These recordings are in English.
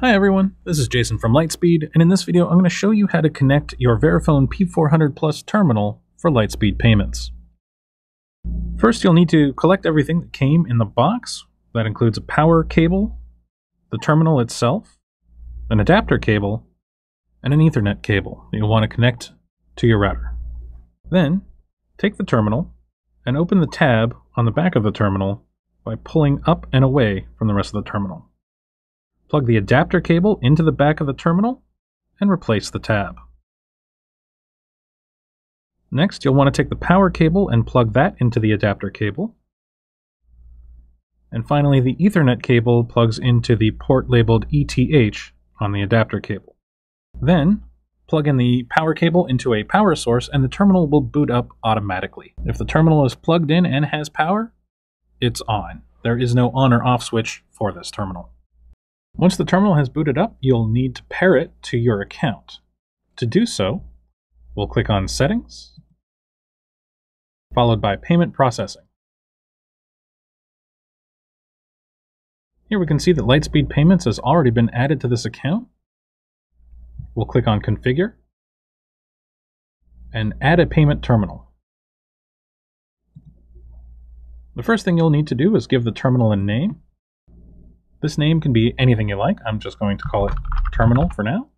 Hi everyone, this is Jason from Lightspeed, and in this video I'm going to show you how to connect your Verifone P400 Plus terminal for Lightspeed payments. First you'll need to collect everything that came in the box. That includes a power cable, the terminal itself, an adapter cable, and an Ethernet cable that you'll want to connect to your router. Then, take the terminal and open the tab on the back of the terminal by pulling up and away from the rest of the terminal. Plug the adapter cable into the back of the terminal and replace the tab. Next, you'll want to take the power cable and plug that into the adapter cable. And finally, the Ethernet cable plugs into the port labeled ETH on the adapter cable. Then, plug in the power cable into a power source and the terminal will boot up automatically. If the terminal is plugged in and has power, it's on. There is no on or off switch for this terminal. Once the terminal has booted up, you'll need to pair it to your account. To do so, we'll click on Settings, followed by Payment Processing. Here we can see that Lightspeed Payments has already been added to this account. We'll click on Configure and add a payment terminal. The first thing you'll need to do is give the terminal a name. This name can be anything you like. I'm just going to call it terminal for now.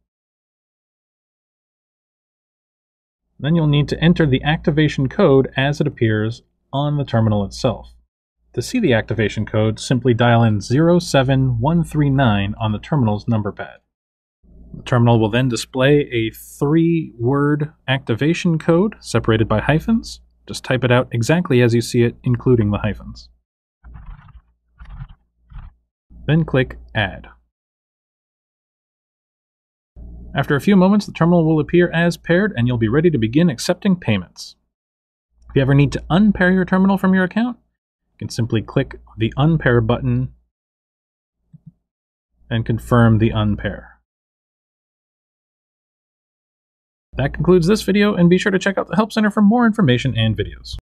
Then you'll need to enter the activation code as it appears on the terminal itself. To see the activation code, simply dial in 07139 on the terminal's number pad. The terminal will then display a three-word activation code separated by hyphens. Just type it out exactly as you see it, including the hyphens. Then click Add. After a few moments, the terminal will appear as paired and you'll be ready to begin accepting payments. If you ever need to unpair your terminal from your account, you can simply click the Unpair button and confirm the unpair. That concludes this video, and be sure to check out the Help Center for more information and videos.